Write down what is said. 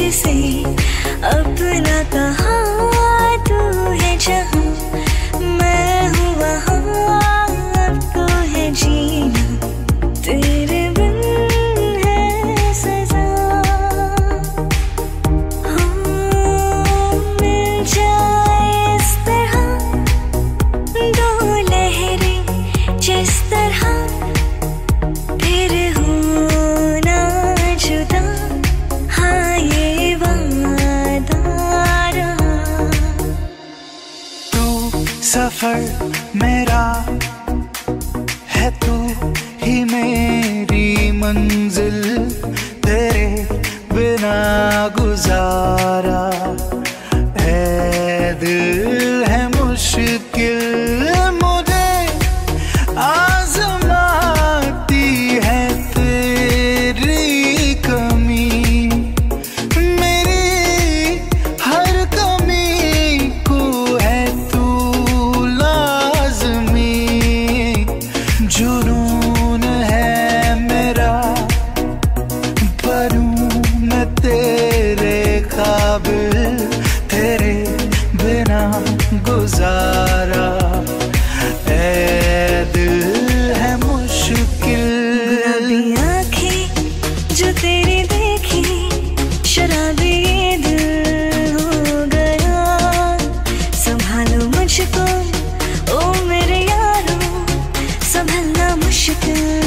तुझसे अपना कहा सफ़र मेरा है तू ही मेरी मंजिल तेरे बिना गुजारा है दिल। जुनून है मेरा, परूं तेरे काबिल, तेरे बिना गुजारा। ए दिल है मुश्किल। आँखें जो तेरी देखी, शराबी दिल। You.